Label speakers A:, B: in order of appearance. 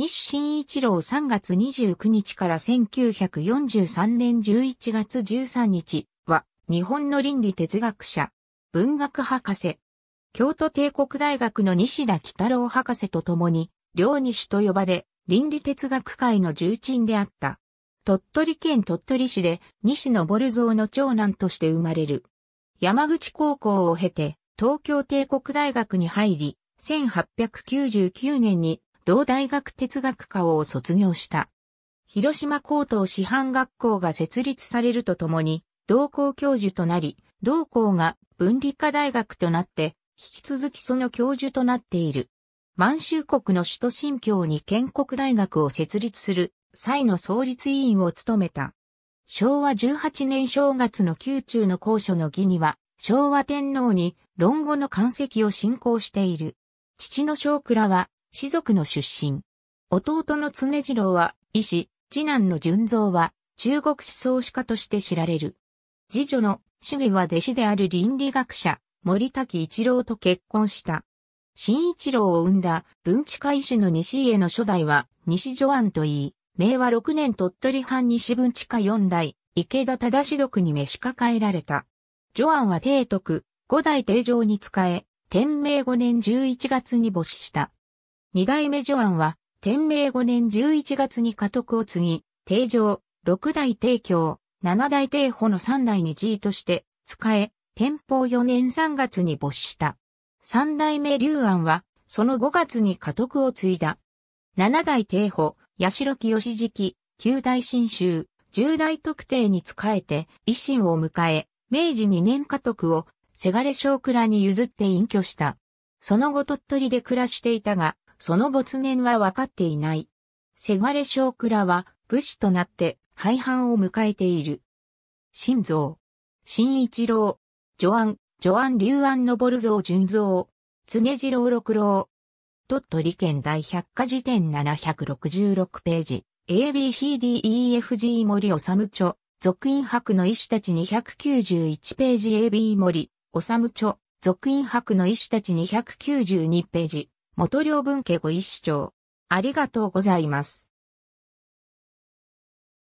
A: 西新一郎3月29日から1943年11月13日は、日本の倫理哲学者、文学博士、京都帝国大学の西田喜太郎博士と共に、両西と呼ばれ、倫理哲学界の重鎮であった。鳥取県鳥取市で西野ボルゾーの長男として生まれる。山口高校を経て、東京帝国大学に入り、1899年に同大学哲学科を卒業した。広島高等師範学校が設立されるとともに、同校教授となり、同校が文理科大学となって、引き続きその教授となっている。満州国の首都新京に建国大学を設立する際の創立委員を務めた。昭和18年正月の宮中の高所の儀には、昭和天皇に論語の漢籍を進行している。父の小倉は、士族の出身。弟の常次郎は、医師、次男の純蔵は、中国思想史家として知られる。次女の、主義は弟子である倫理学者、森滝一郎と結婚した。新一郎を生んだ文知会師の西家の初代は西女庵と言い、明和6年鳥取藩西文知家四代、池田忠読に召し抱えられた。女庵は帝徳、五代帝上に仕え、天明五年11月に没した。二代目女庵は、天明五年11月に家督を継ぎ、帝上、六代帝教、七代帝保の三代に寺位として仕え、天保4年3月に没した。三代目龍安は、その5月に家督を継いだ。七代帝保、八代清直、九代新州、十代特定に仕えて、維新を迎え、明治2年家督を、せがれ小倉に譲って隠居した。その後鳥取で暮らしていたが、その没年は分かっていない。せがれ小倉は武士となって廃藩を迎えている。新蔵、新一郎、助安、助安龍安のボル蔵純蔵、常次郎六郎。鳥取県大百科事典766ページ。ABCDEFG 森治著。続印博の医師たち291ページ AB 森治著。続印博の医師たち292ページ。元領文家ご一視聴。ありがとうございます。